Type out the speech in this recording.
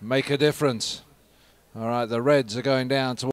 make a difference. All right, the Reds are going down to